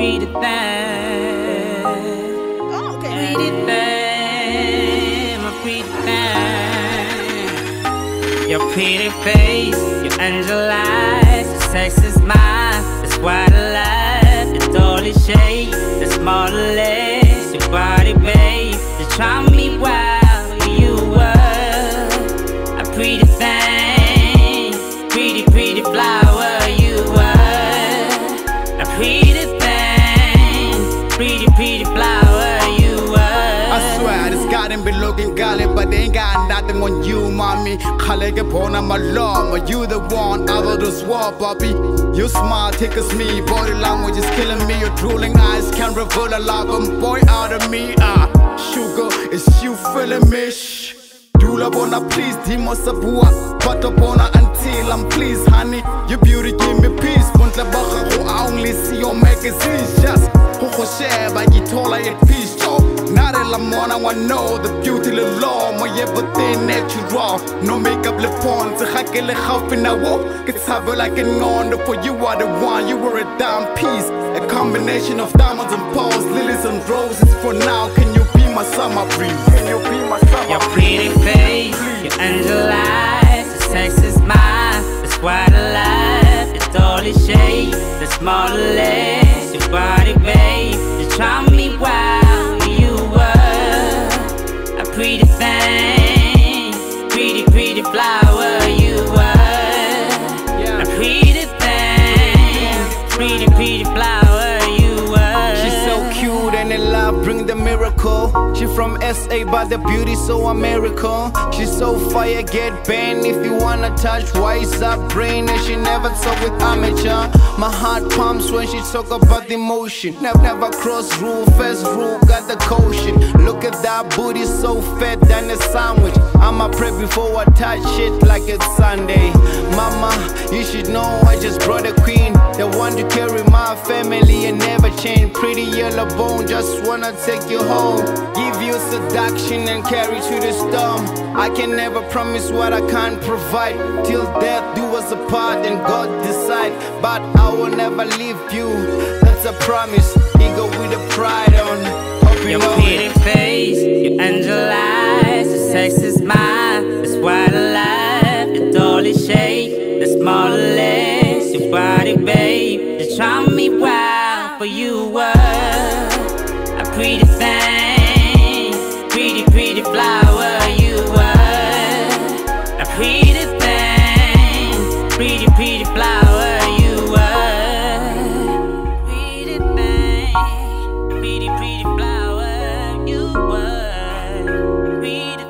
pretty thing. Oh, okay. Pretty thing, my pretty thing. Your pretty face, your angel eyes, your sex is mine. Looking golly, but they ain't got nothing on you, mommy. Phone my love, but you the one out of this war, puppy. You smile thick as me, body language is killing me. Your drooling eyes can reveal a love boy out of me. Ah, sugar, it's you feeling me. Dula bona please, Dimo Sabua. But upon until that I'm on, I wanna know the beauty of law. My everything natural. No makeup lip on. So I can help in a walk. It's have like an on for you are the one. You were a damn piece. A combination of diamonds and pearls, lilies and roses. For now, can you be my summer breeze? Can you be my summer Your pretty face, your angel eyes, the sex is mine. That's why I love the dolly shape, the smaller legs, your pretty flower. You were. She's so cute and in love bring the miracle. She from SA but the beauty so American. She's so fire, get banned if you wanna touch. Wise up brain and she never talk with amateur. My heart pumps when she talk about the emotion. Never never cross rule, first rule got the caution. Look at that booty so fat than a sandwich. I'ma pray before I touch it like it's Sunday. Mama, you should know I just brought a queen. The one to carry my family and never change. Pretty yellow bone, just wanna take you home. You seduction and carry to the storm. I can never promise what I can't provide. Till death do us apart and God decide. But I will never leave you. That's a promise. Ego with a pride on. Hope you Your know pretty it. face, your angel eyes, the sex is mine. That's why I love the dolly shape, the smaller legs, your body, babe. You try me wild, but you were a pretty thing, pretty thing, pretty, pretty flower you were. Pretty thing, pretty, pretty flower you were. Pretty